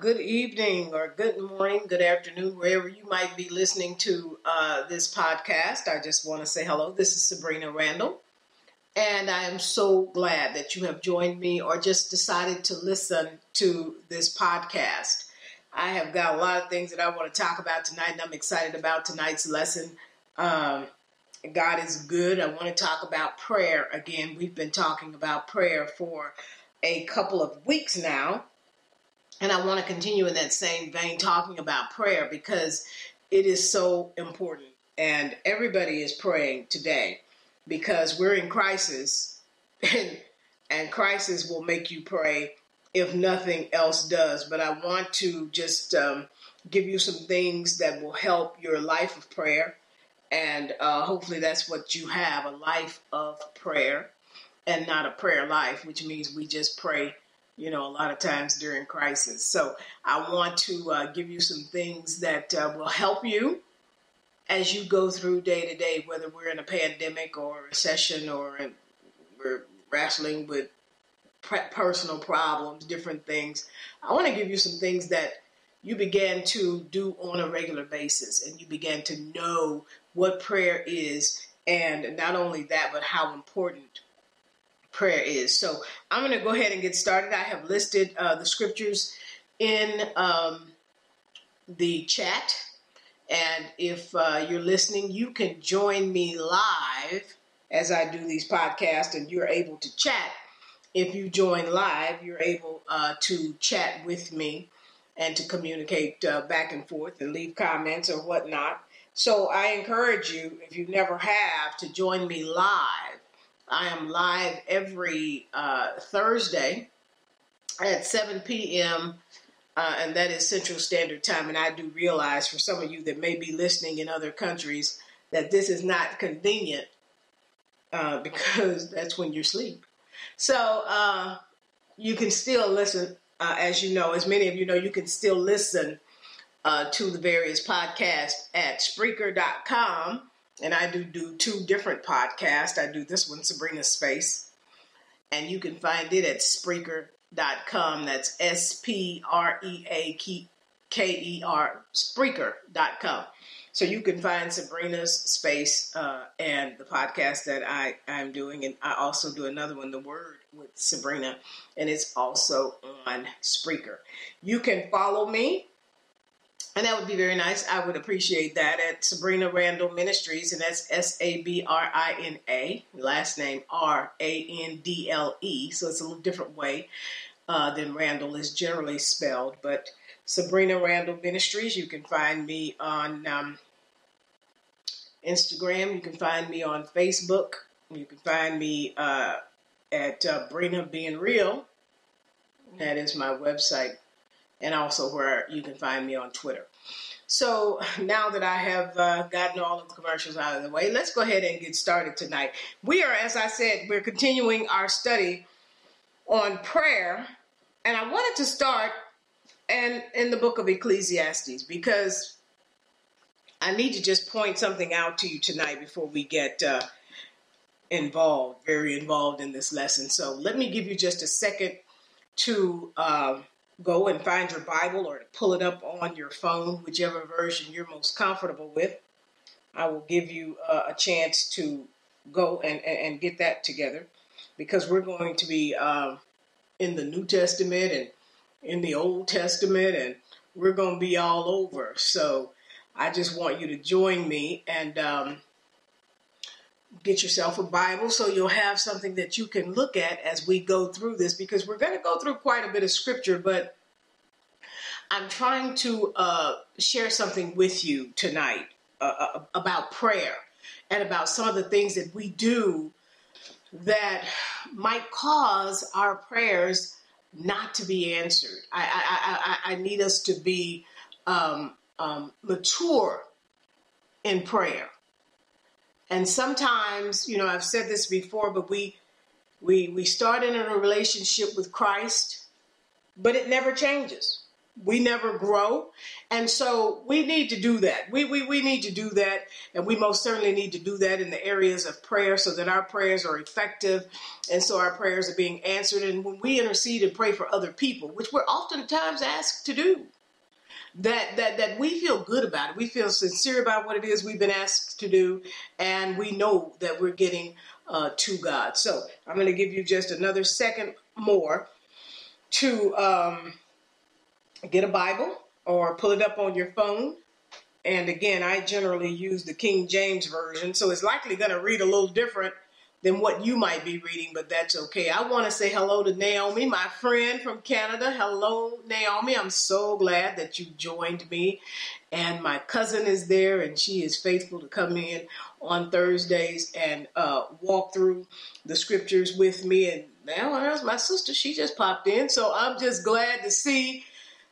Good evening or good morning, good afternoon, wherever you might be listening to uh, this podcast. I just want to say hello. This is Sabrina Randle, and I am so glad that you have joined me or just decided to listen to this podcast. I have got a lot of things that I want to talk about tonight, and I'm excited about tonight's lesson. Um, God is good. I want to talk about prayer again. We've been talking about prayer for a couple of weeks now and I want to continue in that same vein talking about prayer because it is so important. And everybody is praying today because we're in crisis, and, and crisis will make you pray if nothing else does. But I want to just um, give you some things that will help your life of prayer. And uh, hopefully, that's what you have a life of prayer and not a prayer life, which means we just pray you know, a lot of times during crisis. So I want to uh, give you some things that uh, will help you as you go through day to day, whether we're in a pandemic or a recession or we're wrestling with personal problems, different things. I want to give you some things that you began to do on a regular basis and you began to know what prayer is and not only that, but how important prayer is. So I'm going to go ahead and get started. I have listed uh, the scriptures in um, the chat. And if uh, you're listening, you can join me live as I do these podcasts, and you're able to chat. If you join live, you're able uh, to chat with me and to communicate uh, back and forth and leave comments or whatnot. So I encourage you, if you never have, to join me live I am live every uh, Thursday at 7 p.m. Uh, and that is Central Standard Time. And I do realize for some of you that may be listening in other countries that this is not convenient uh, because that's when you sleep. So uh, you can still listen, uh, as you know, as many of you know, you can still listen uh, to the various podcasts at Spreaker.com and I do do two different podcasts. I do this one, Sabrina Space, and you can find it at Spreaker.com. That's S P R E A K E R, Spreaker.com. So you can find Sabrina's Space uh, and the podcast that I am doing, and I also do another one, The Word with Sabrina, and it's also on Spreaker. You can follow me and that would be very nice. I would appreciate that at Sabrina Randle Ministries, and that's S A B R I N A, last name R A N D L E. So it's a little different way uh, than Randall is generally spelled. But Sabrina Randle Ministries, you can find me on um, Instagram, you can find me on Facebook, you can find me uh, at uh, Brina Being Real. That is my website and also where you can find me on Twitter. So now that I have uh, gotten all of the commercials out of the way, let's go ahead and get started tonight. We are, as I said, we're continuing our study on prayer, and I wanted to start and in the book of Ecclesiastes because I need to just point something out to you tonight before we get uh, involved, very involved in this lesson. So let me give you just a second to. Uh, go and find your Bible or pull it up on your phone, whichever version you're most comfortable with. I will give you uh, a chance to go and, and, get that together because we're going to be um, in the New Testament and in the Old Testament and we're going to be all over. So I just want you to join me and um, get yourself a Bible so you'll have something that you can look at as we go through this because we're going to go through quite a bit of scripture, but I'm trying to uh, share something with you tonight uh, uh, about prayer and about some of the things that we do that might cause our prayers not to be answered. I, I, I, I need us to be um, um, mature in prayer and sometimes, you know, I've said this before, but we we we start in a relationship with Christ, but it never changes. we never grow. And so we need to do that. We, we, we need to do that. And we most certainly need to do that in the areas of prayer so that our prayers are effective and so our prayers are being answered. And when we intercede and pray for other people, which we're oftentimes asked to do, that, that, that we feel good about it. We feel sincere about what it is we've been asked to do. And we know that we're getting uh, to God. So I'm going to give you just another second more to um, get a Bible or pull it up on your phone. And again, I generally use the King James Version, so it's likely going to read a little different than what you might be reading, but that's okay. I want to say hello to Naomi, my friend from Canada. Hello, Naomi. I'm so glad that you joined me. And my cousin is there, and she is faithful to come in on Thursdays and uh, walk through the scriptures with me. And now, there's my sister. She just popped in. So I'm just glad to see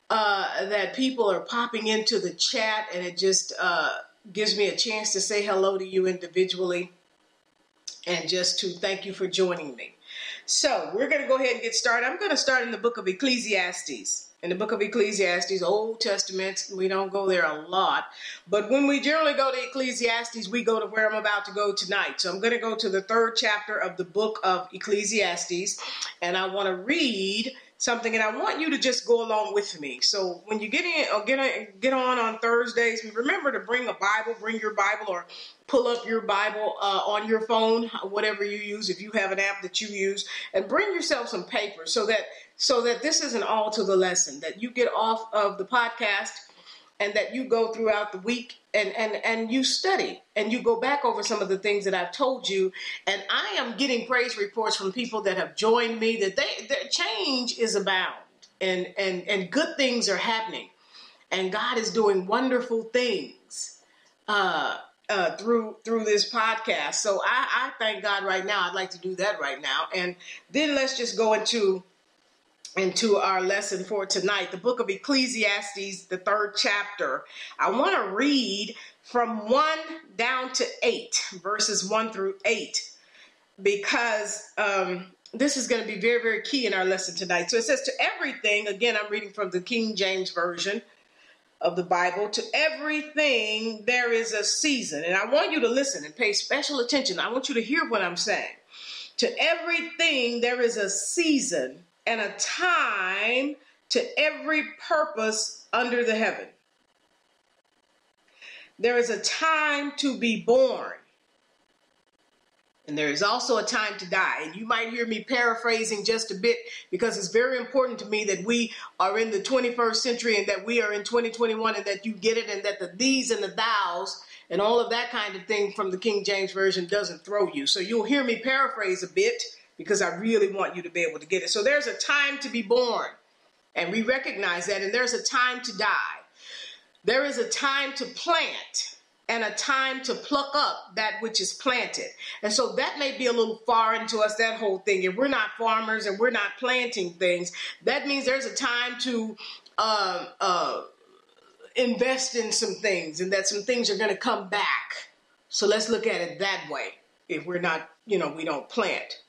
uh, that people are popping into the chat, and it just uh, gives me a chance to say hello to you individually and just to thank you for joining me. So, we're going to go ahead and get started. I'm going to start in the book of Ecclesiastes. In the book of Ecclesiastes, Old Testament, we don't go there a lot. But when we generally go to Ecclesiastes, we go to where I'm about to go tonight. So I'm going to go to the third chapter of the book of Ecclesiastes, and I want to read something, and I want you to just go along with me. So when you get in or get on, get on on Thursdays, remember to bring a Bible, bring your Bible, or pull up your Bible uh, on your phone, whatever you use, if you have an app that you use, and bring yourself some paper so that so that this isn't all to the lesson. That you get off of the podcast and that you go throughout the week and, and, and you study and you go back over some of the things that I've told you. And I am getting praise reports from people that have joined me that they that change is abound and, and, and good things are happening. And God is doing wonderful things uh, uh, through through this podcast. So I, I thank God right now. I'd like to do that right now. And then let's just go into into our lesson for tonight, the book of Ecclesiastes, the third chapter. I want to read from 1 down to 8, verses 1 through 8, because um, this is going to be very, very key in our lesson tonight. So it says, To everything, again, I'm reading from the King James Version of the Bible, to everything there is a season. And I want you to listen and pay special attention. I want you to hear what I'm saying. To everything there is a season and a time to every purpose under the heaven. There is a time to be born. And there is also a time to die. And you might hear me paraphrasing just a bit because it's very important to me that we are in the 21st century and that we are in 2021 and that you get it and that the these and the thous and all of that kind of thing from the King James Version doesn't throw you. So you'll hear me paraphrase a bit because I really want you to be able to get it. So there's a time to be born, and we recognize that, and there's a time to die. There is a time to plant and a time to pluck up that which is planted. And so that may be a little foreign to us, that whole thing. If we're not farmers and we're not planting things, that means there's a time to uh, uh, invest in some things and that some things are going to come back. So let's look at it that way if we're not, you know, we don't plant.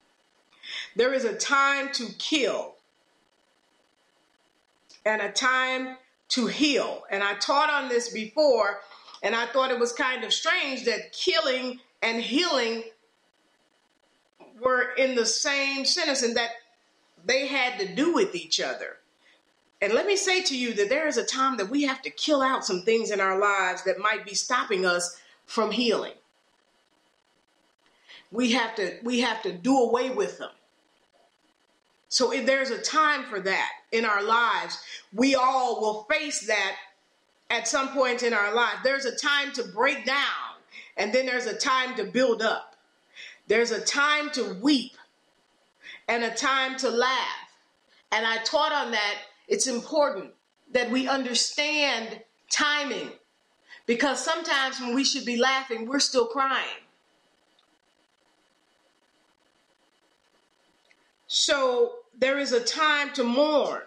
There is a time to kill and a time to heal. And I taught on this before, and I thought it was kind of strange that killing and healing were in the same sentence and that they had to do with each other. And let me say to you that there is a time that we have to kill out some things in our lives that might be stopping us from healing. We have to we have to do away with them. So if there's a time for that in our lives, we all will face that at some point in our life. There's a time to break down, and then there's a time to build up. There's a time to weep and a time to laugh. And I taught on that it's important that we understand timing because sometimes when we should be laughing, we're still crying. So there is a time to mourn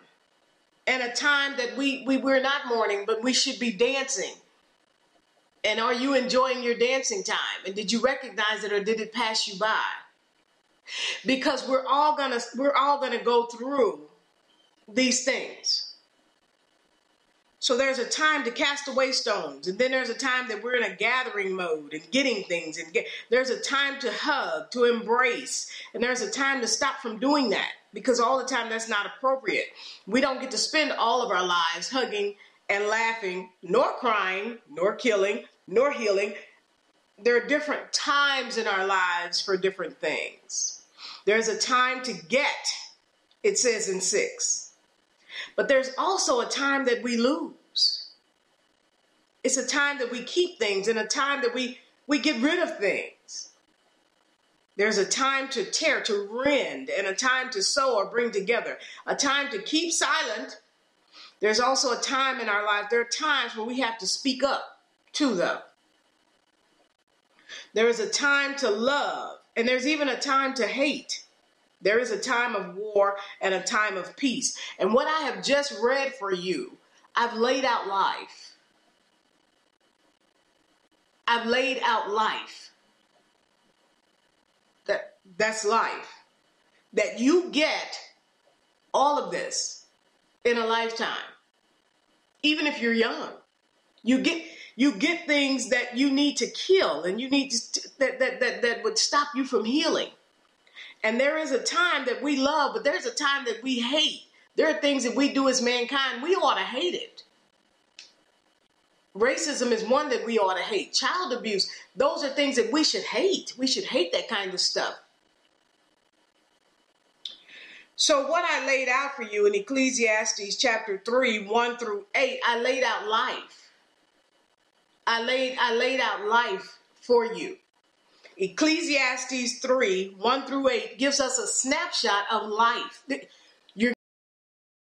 and a time that we, we we're not mourning, but we should be dancing. And are you enjoying your dancing time? And did you recognize it or did it pass you by? Because we're all gonna we're all gonna go through these things. So there's a time to cast away stones, and then there's a time that we're in a gathering mode and getting things, and get, there's a time to hug, to embrace, and there's a time to stop from doing that because all the time that's not appropriate. We don't get to spend all of our lives hugging and laughing, nor crying, nor killing, nor healing. There are different times in our lives for different things. There's a time to get, it says in six. But there's also a time that we lose. It's a time that we keep things and a time that we, we get rid of things. There's a time to tear, to rend, and a time to sow or bring together, a time to keep silent. There's also a time in our life, there are times when we have to speak up to them. There is a time to love, and there's even a time to hate. There is a time of war and a time of peace. And what I have just read for you, I've laid out life. I've laid out life. That that's life. That you get all of this in a lifetime. Even if you're young. You get you get things that you need to kill and you need to that that that, that would stop you from healing. And there is a time that we love, but there's a time that we hate. There are things that we do as mankind, we ought to hate it. Racism is one that we ought to hate. Child abuse, those are things that we should hate. We should hate that kind of stuff. So, what I laid out for you in Ecclesiastes chapter 3, 1 through 8, I laid out life. I laid, I laid out life for you. Ecclesiastes 3 1 through 8 gives us a snapshot of life.